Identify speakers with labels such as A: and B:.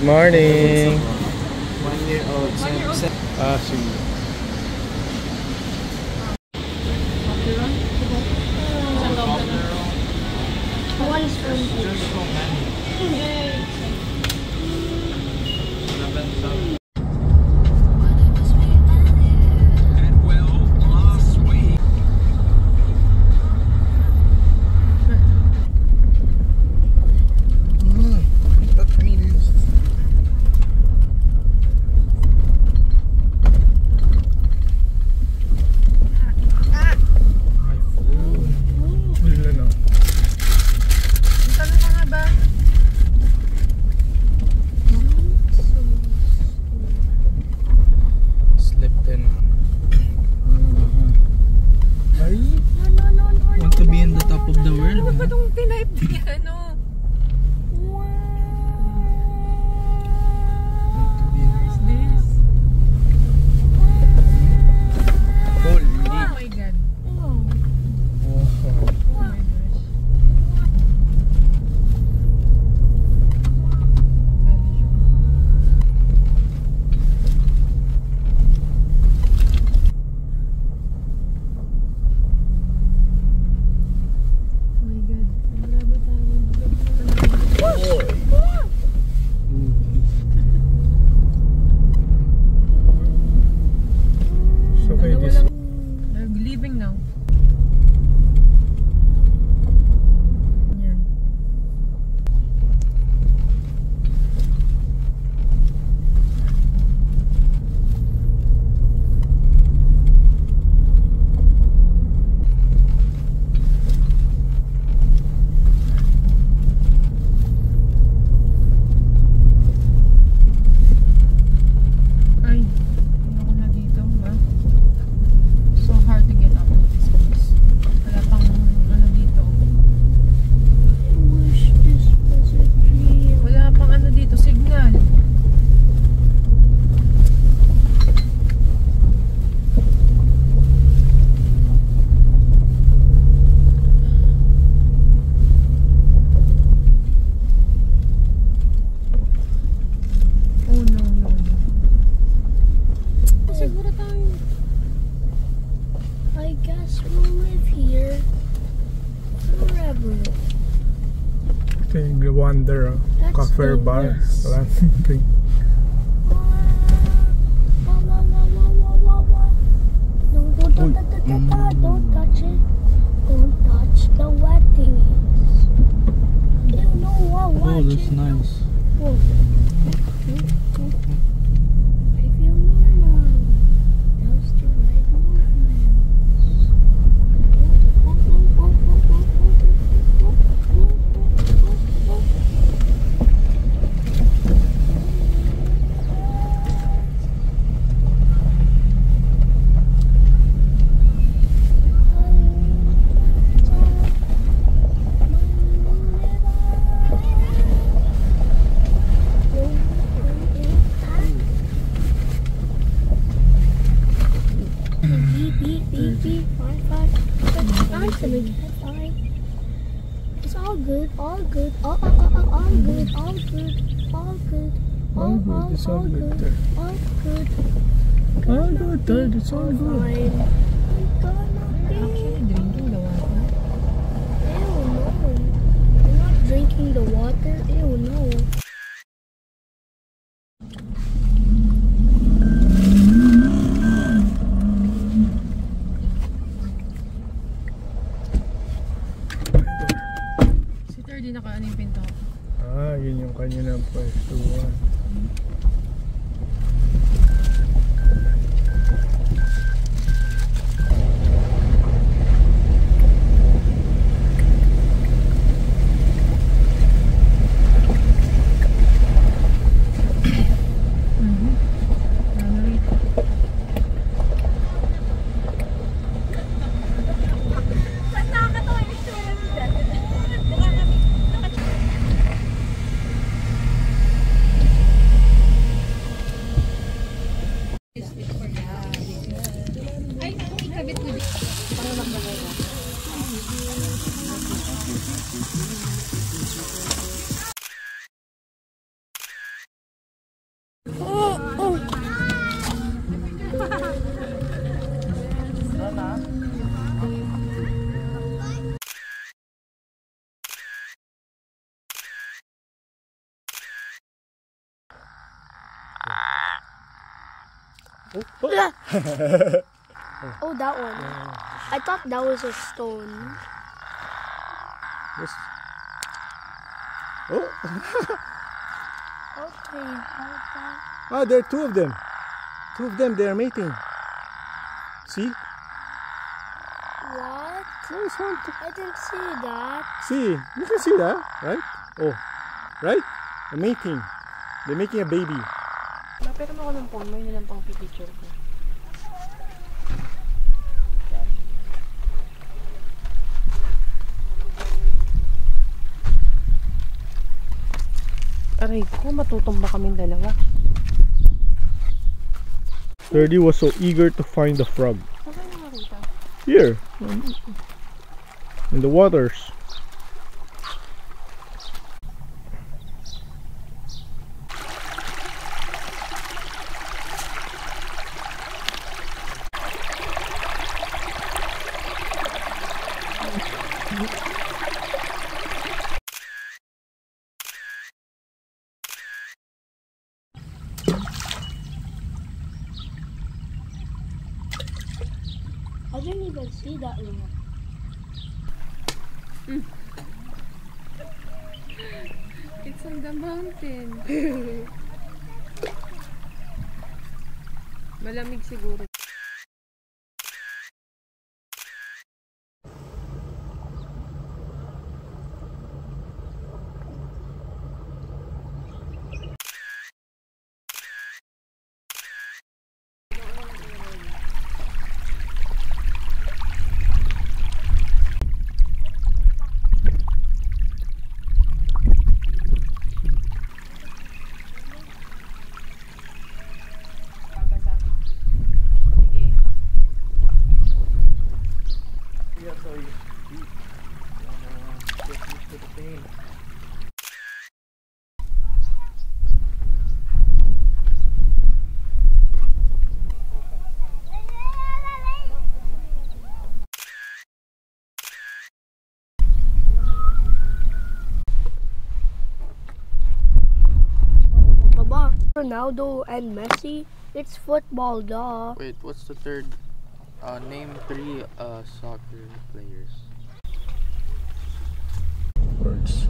A: Good morning.
B: One year old.
C: One year old.
A: Ah,
C: see.
D: One is
A: Wonder cafe
D: Coffee
A: Bar.
D: Don't mm. touch it. Don't touch the wet. You know what?
B: Oh, that's nice.
D: Whoa. all good, all good, all, good,
A: it's all, good,
D: all good.
A: All good, Dad, it's all good.
D: Fine. I'm.
C: Actually drinking the water.
D: Ew, no. You're not drinking the water? Ew, no.
A: company ng
C: pwesto.
D: oh, that one. I thought that was a stone.
A: Yes. Oh,
D: Okay,
A: ah, there are two of them. Two of them, they are mating. See?
D: What?
A: Nice one.
D: I didn't see that.
A: See, you can see that, right? Oh, right? They're mating. They're making a baby.
C: Lapit mo ako ng phone mo, yun ang pang picture ko. Aray ko, matutumba kaming dalawa.
A: Ferdy was so eager to find the frog. Here, in the waters.
D: I didn't even see that one.
C: It's on the mountain. Malamig siguro.
D: Ronaldo and Messi. It's football, duh.
B: Wait, what's the third? Uh, name three uh soccer players.
A: Birds.